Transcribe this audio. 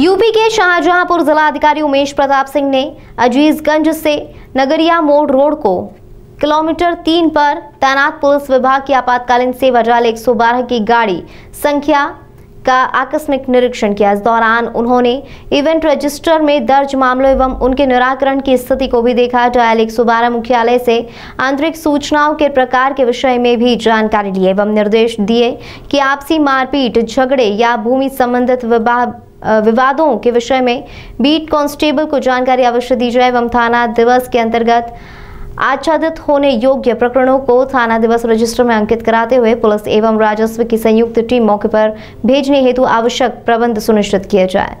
UP के शाहजहांपुर जिलाधिकारी उमेश प्रताप सिंह ने अजीजगंज से नगरिया मोड़ रोड को किलोमीटर तीन पर तैनात पुलिस विभाग की आपातकालीन सेवा जाल 112 की गाड़ी संख्या का आकस्मिक निरीक्षण किया। इस दौरान उन्होंने इवेंट रजिस्टर में दर्ज मामलों एवं उनके निराकरण की स्थिति को भी देखा। डायल 112 मुख्यालय से आंतरिक सूचनाओं के प्रकार के विषय में भी जानकारी ली एवं निर्देश दिए कि आपसी मारपीट, झगड़े या भूमि संबंधित विवाद विवादों के विषय में बीट कांस्टेबल को जानकारी अवश्य दी जाए एवं थाना दिवस के अंतर्गत आच्छादित होने योग्य प्रकरणों को थाना दिवस रजिस्टर में अंकित कराते हुए पुलिस एवं राजस्व की संयुक्त टीम मौके पर भेजने हेतु आवश्यक प्रबंध सुनिश्चित किए जाए।